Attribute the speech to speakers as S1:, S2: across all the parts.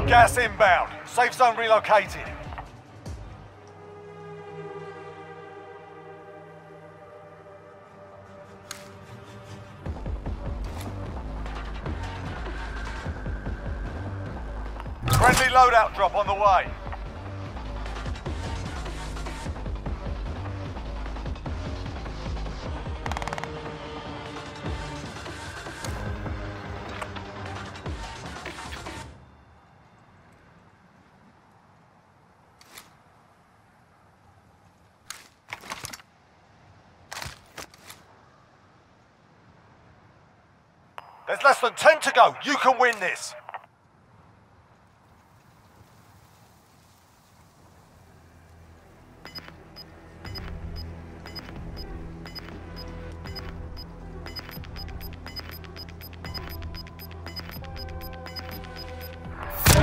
S1: Got gas inbound. Safe zone relocated. Friendly loadout drop on the way. There's less than 10 to go. You can win this.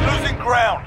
S1: Losing ground.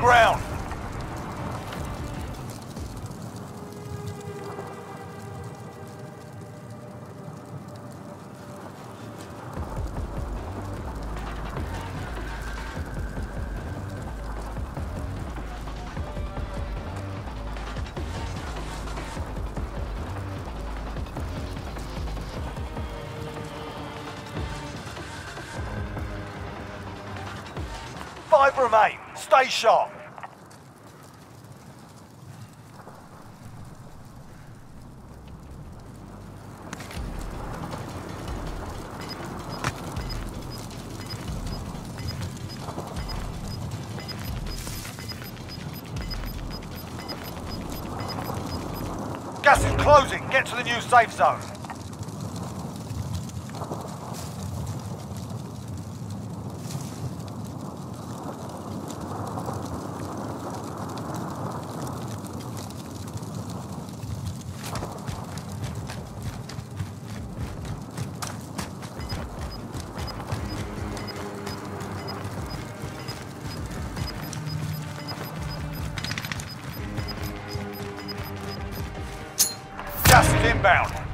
S1: Ground. Five remain. Stay sharp. Gas is closing. Get to the new safe zone. Is inbound.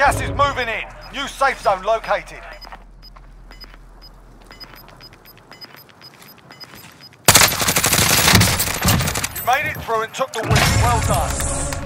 S1: Gas is moving in. New safe zone located. You made it through and took the win. Well done.